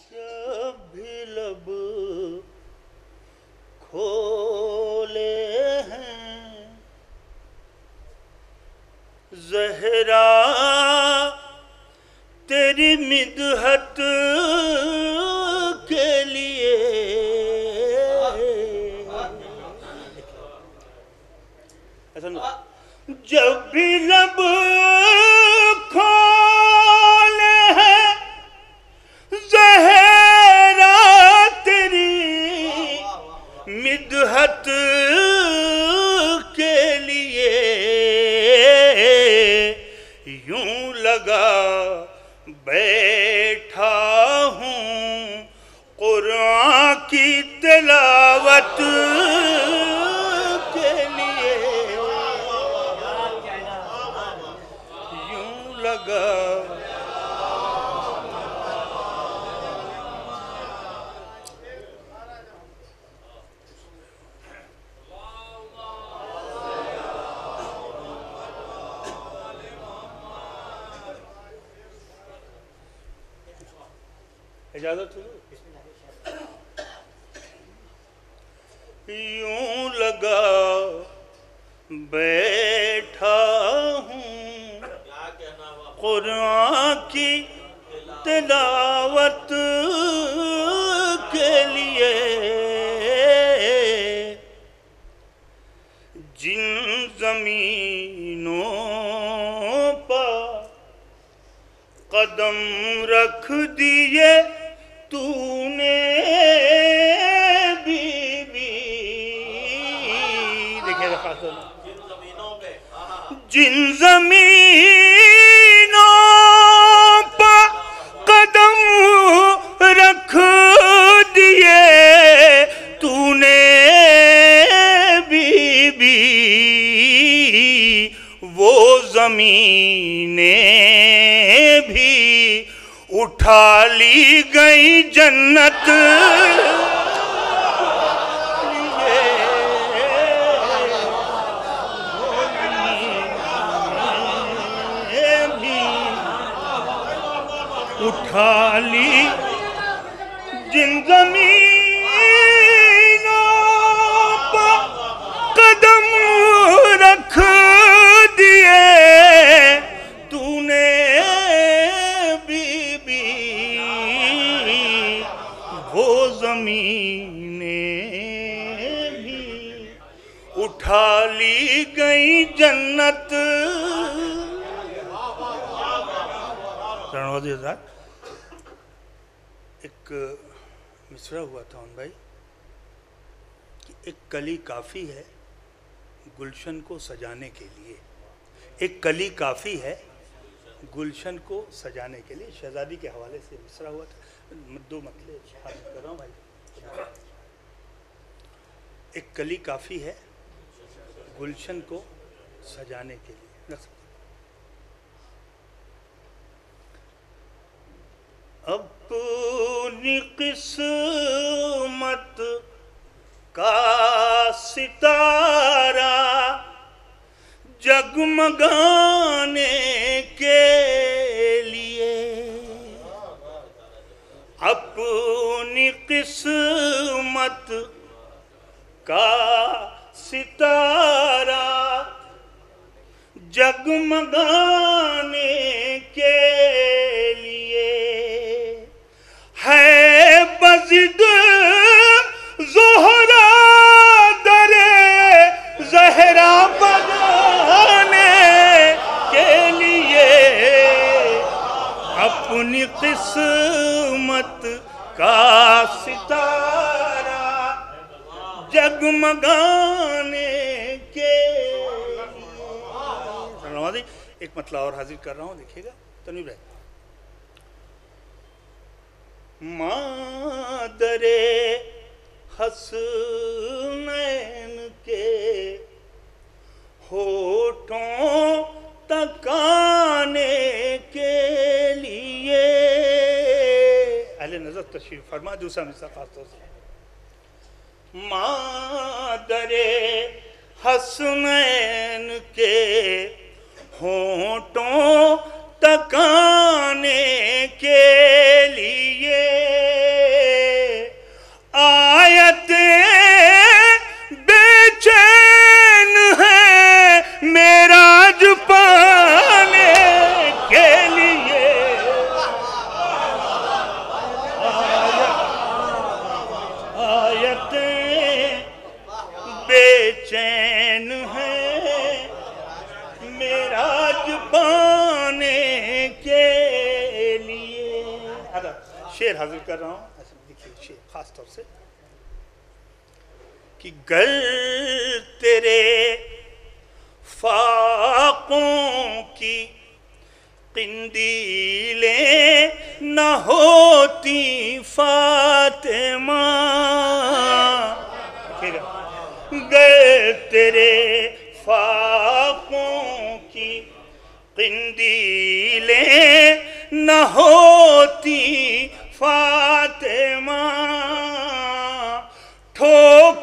جب بھی لب کھولے ہیں زہرا تیری مدحت اجازت ہو یوں لگا بیٹھا ہوں۔ قرآن کی تلاوت کے لیے۔ جن زمینوں پر قدم رکھ دیے۔ تو نے بی بی دیکھیے خاص جن زمینوں پر قدم رکھ دیے تو نے بی بی وہ زمینیں اٹھا لی گئی جنت لیے بھی اٹھا لی ایک مصرع ہوا تھا ان بھائی، کہ ایک کلی کافی ہے گلشن کو سجانے کے لیے۔ ایک کلی کافی ہے گلشن کو سجانے کے لیے۔ شہزادی کے حوالے سے مصرع ہوا تھا۔ دو مطلب حاصل کر رہا ہوں بھائی۔ ایک کلی کافی ہے گلشن کو سجانے کے لیے۔ رکھ اپنی قسمت کا ستارہ جگمگانے کے لیے اپنی قسمت کا ستارہ جگمگانے زہرا بنانے کے لیے اپنی قسمت کا ستارہ جگمگانے کے ایک مطلع اور حاضر کر رہا ہوں، دیکھیے گا۔ تنویر بھائی۔ مادر حسنین کے ہوٹوں تکانے کے لیے۔ اہل نظر تشریف فرما، دوسرا مثال خاص طور سے۔ مادر حسنین کے ہونٹوں تکانے کے کہ گر تیرے فاقوں کی قندیلیں نہ ہوتی فاطمہ۔ گر تیرے فاقوں کی قندیلیں نہ ہوتی فاطمہ۔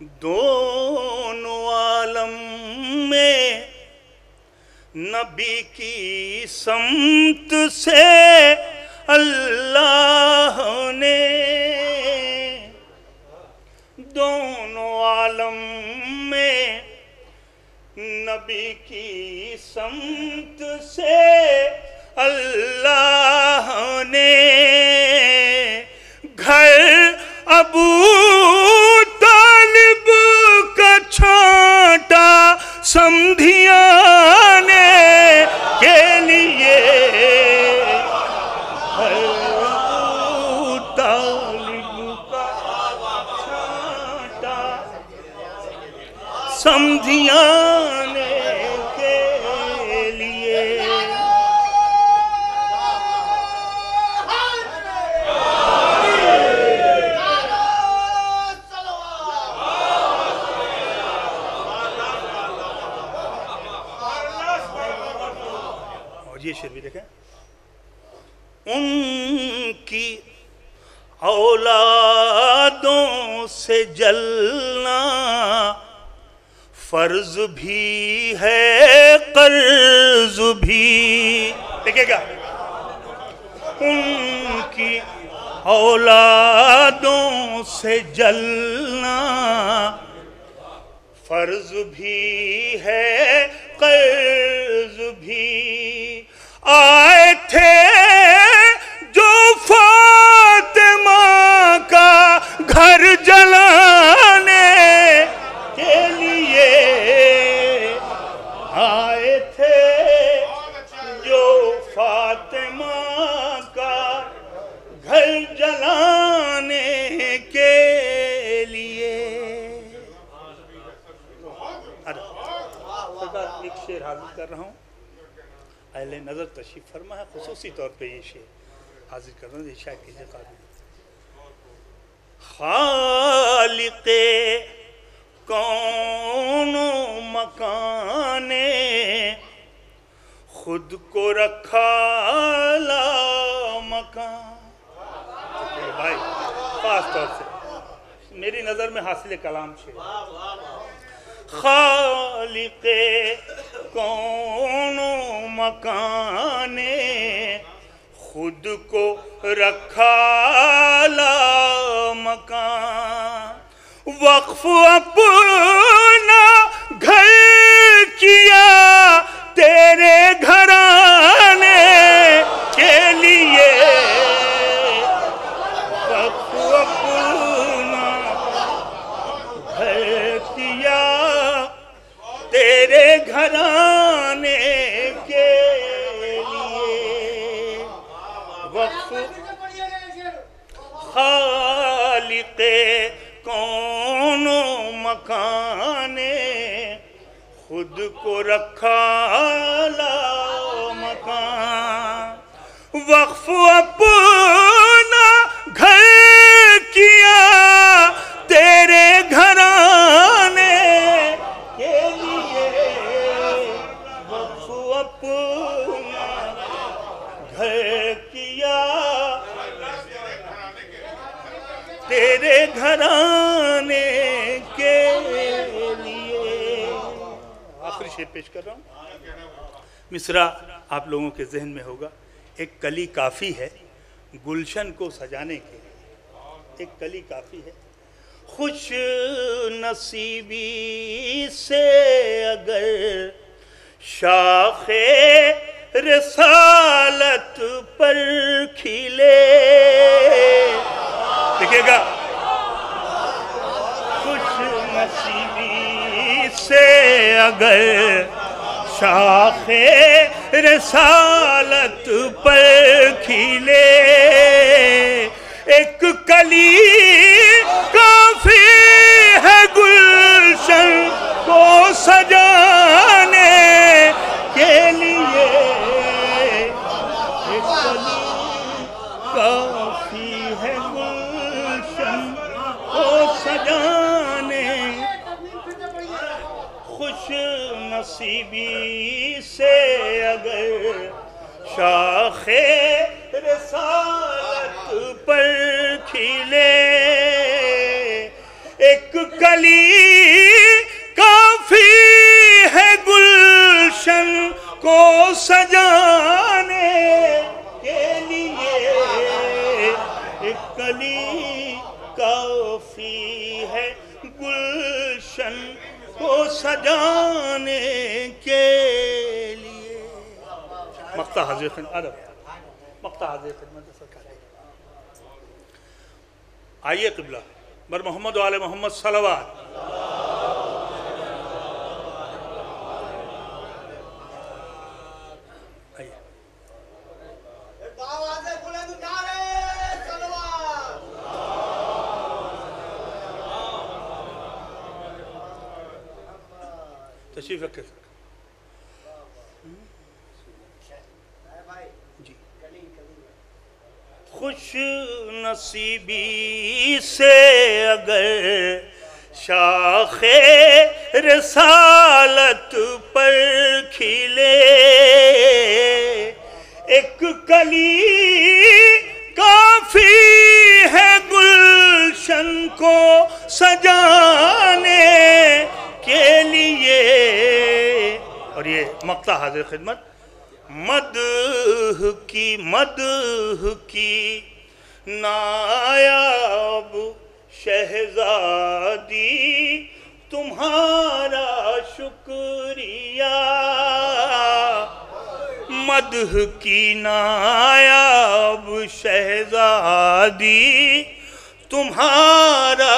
دونوں عالم میں نبی کی سمت سے اللہ نے دونوں عالم میں نبی کی سمت سے اللہ نے گھر ابو سمدھیانے کے لیے گھر سمجھیانے اولادوں سے جلنا فرض بھی ہے، قرض بھی۔ دیکھیں گا۔ ان کی اولادوں سے جلنا فرض بھی ہے، قرض بھی۔ سردار ایک شعر حاضر کر رہا ہوں۔ اہل نظر تشریف فرما ہے، خصوصی طور پہ یہ شعر حاضر کر رہا ہوں، یہ شاید کسی قابل خالق کون و مکان نے خود کو رکھا لا مکان۔ بھائی، خاص طور سے میری نظر میں حاصل کلام شعر خالق کون و مکان خود کو رکھا لا مکان وقف اپنا گھر کیا تیرے گھرانے تیرے گھرانے کے لیے وقف خالق کون و مکان خود کو رکھا لا مکان وقف اپنا آخری شعر پیش کر رہا ہوں۔ مصرع آپ لوگوں کے ذہن میں ہوگا، ایک کلی کافی ہے گلشن کو سجانے کے لیے۔ ایک کلی کافی ہے۔ خوش نصیبی سے اگر شاخ رسالت پر کھلے۔ دیکھئے گا خوش نصیبی سے اگر شاخ رسالت پر کھلے ایک کلی کافی ہے گلشن کو سجا۔ نصیبی سے اگر شاخ رسالت پر کھلے، ایک کلی کافی ہے گلشن کو سجانے کے لیے، ایک کلی سجانے کے لیے۔ مقتہ حضر خدمت ادب۔ مقتہ حضر خدمت سرکار آئیے قبلہ۔ بر محمد و آل محمد صلوات۔ تشریف رکھے سر جی۔ خوش نصیبی سے اگر شاخ رسالت پر کھلے، ایک کلی کافی ہے گلشن کو سجانے۔ اور یہ مقتہ حاضر خدمت۔ مدح کی مدح کی نایاب شہزادی، تمہارا شکریہ۔ مدح کی نایاب شہزادی، تمہارا